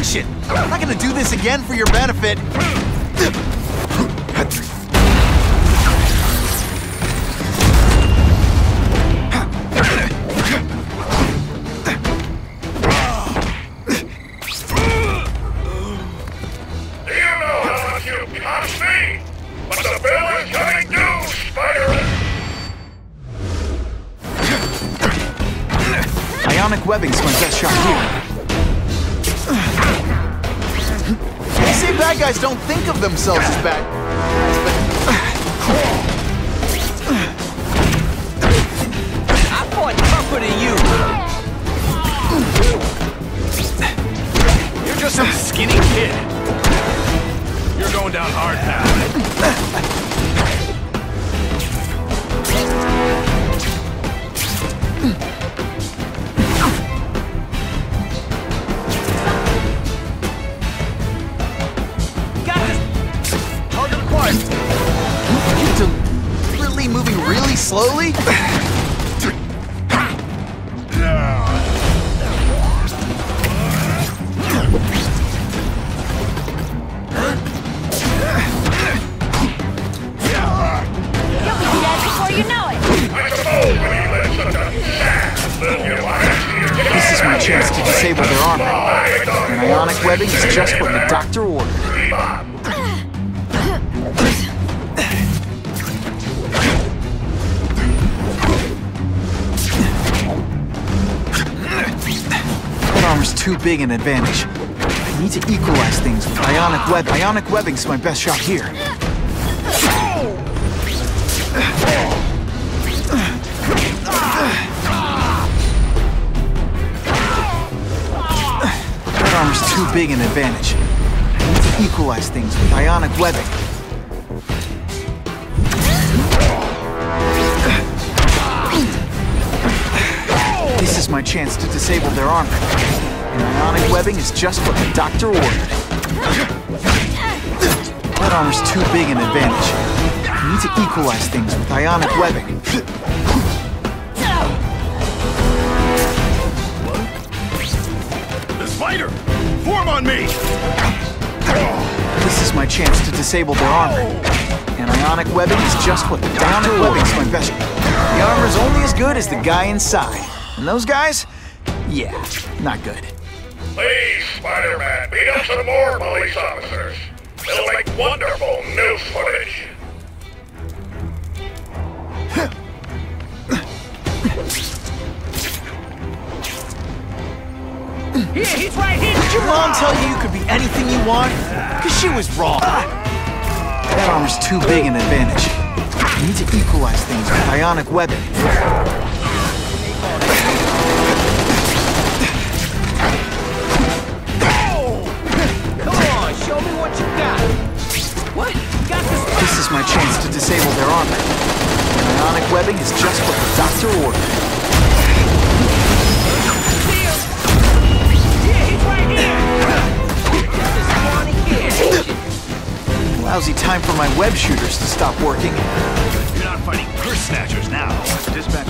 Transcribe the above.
bullshit! I'm not gonna do this again for your benefit! Ionic webbing's my best shot here. Bad guys don't think of themselves as bad. I fought tougher than you. You're just some skinny kid. You're going down hard now. Ass This is my chance to disable their armor. And ionic webbing is just what the doctor ordered. Too big an advantage. I need to equalize things with ionic web. Ionic webbing's my best shot here. That armor's too big an advantage. I need to equalize things with ionic webbing. This is my chance to disable their armor. And ionic webbing is just what the doctor ordered. That armor's too big an advantage. I need to equalize things with ionic webbing. The spider! Form on me! This is my chance to disable their armor. And ionic webbing is just what the ionic webbing's my best. The armor's only as good as the guy inside. And those guys? Yeah, not good. Please, Spider-Man, beat up some more police officers. They'll make wonderful news footage. Here, he's right here. Did your mom tell you you could be anything you want? Because she was wrong. That armor's too big an advantage. I need to equalize things with ionic webbing. Webbing is just what the doctor ordered. Lousy time for my web shooters to stop working. You're not fighting purse snatchers now. Dispatch